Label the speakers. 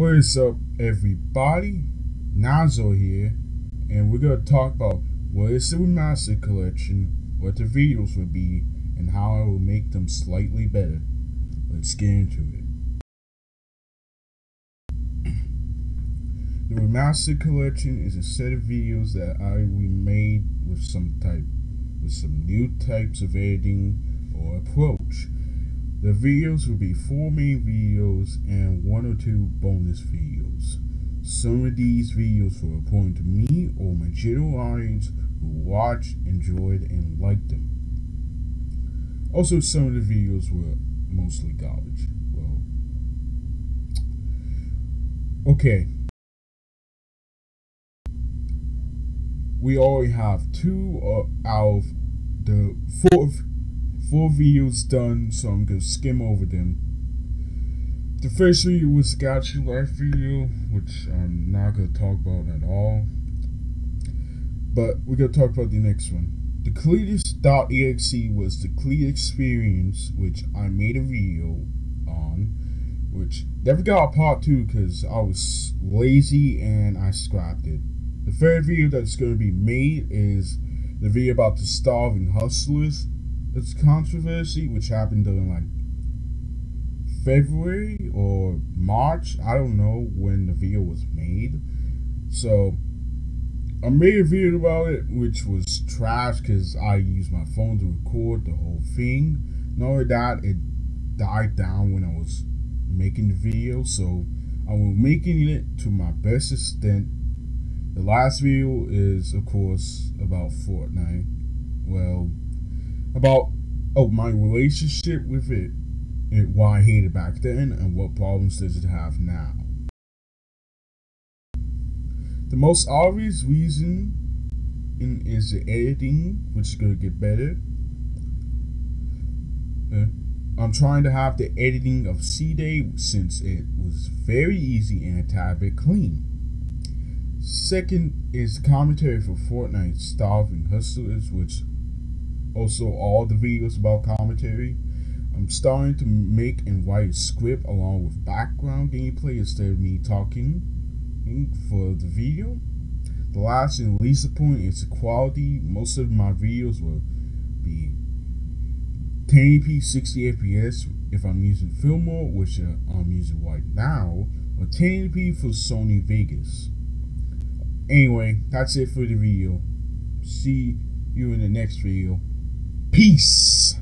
Speaker 1: What is up, everybody? Nazo here, and we're gonna talk about what is the remastered collection, what the videos will be, and how I will make them slightly better. Let's get into it. The remastered collection is a set of videos that I remade with some type, with some new types of editing or approach. The videos will be four main videos and one or two bonus videos. Some of these videos were important to me or my general audience who watched, enjoyed, and liked them. Also, some of the videos were mostly garbage. Well, okay. We already have two of the fourth four videos done, so I'm gonna skim over them. The first video was Galaxy Life video, which I'm not gonna talk about at all. But we're gonna talk about the next one. The Cletus.exe was the Cletus experience, which I made a video on, which never got a part two because I was lazy and I scrapped it. The third video that's gonna be made is the video about the starving hustlers it's controversy which happened during like February or March. I don't know when the video was made. So I made a video about it, which was trash because I used my phone to record the whole thing. Not only that, it died down when I was making the video. So I was making it to my best extent. The last video is, of course, about Fortnite. Well, about oh my relationship with it and why I hated back then and what problems does it have now. The most obvious reason is the editing, which is going to get better. Uh, I'm trying to have the editing of C-Day since it was very easy and a tad bit clean. Second is commentary for Fortnite Starving Hustlers, which also all the videos about commentary. I'm starting to make and write a script along with background gameplay instead of me talking for the video. The last and least point is the quality. Most of my videos will be 1080p 60 fps if I'm using film mode, which uh, I'm using right now, or 1080p for Sony Vegas. Anyway, that's it for the video. See you in the next video. Peace.